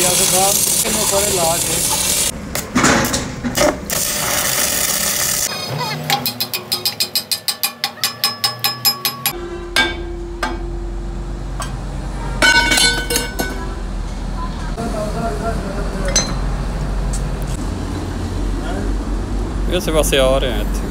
Yeah, the dog came over a lot. Vi ska bara se öronet.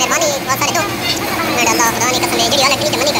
मेहरबानी बहुत सारे तो मैं डालदा खुदा नहीं कसम है जेडी वाला ठीक है मनी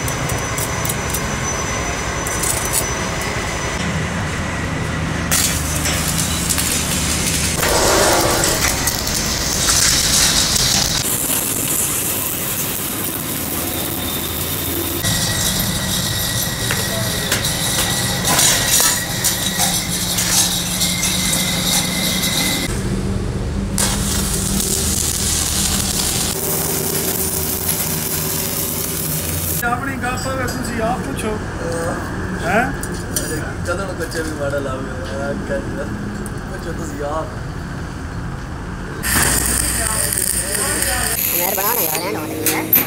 కొంచెం చదవడానికి వచ్చేది వాడాలి కొంచెం यार बनाना यार है ना